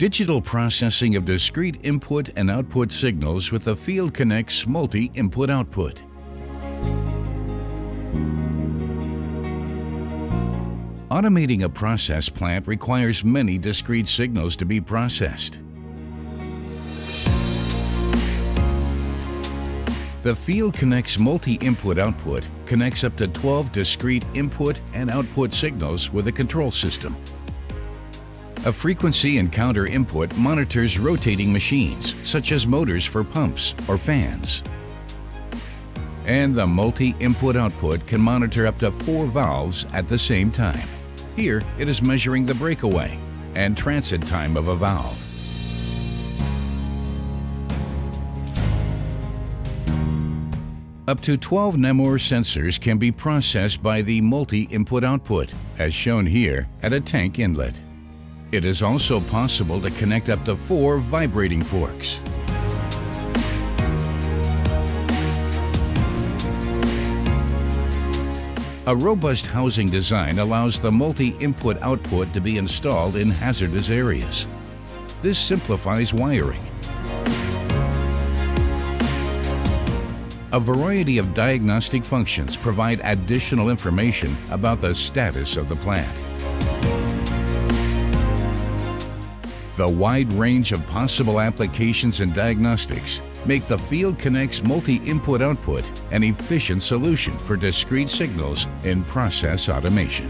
Digital processing of discrete input and output signals with the FieldConnex multi-input output. Automating a process plant requires many discrete signals to be processed. The FieldConnex multi-input output connects up to 12 discrete input and output signals with a control system. A frequency and counter input monitors rotating machines, such as motors for pumps or fans. And the multi-input output can monitor up to four valves at the same time. Here, it is measuring the breakaway and transit time of a valve. Up to 12 NAMUR sensors can be processed by the multi-input output, as shown here at a tank inlet. It is also possible to connect up to four vibrating forks. A robust housing design allows the multi-input output to be installed in hazardous areas. This simplifies wiring A variety of diagnostic functions provide additional information about the status of the plant. The wide range of possible applications and diagnostics make the FieldConnex multi-input output an efficient solution for discrete signals in process automation.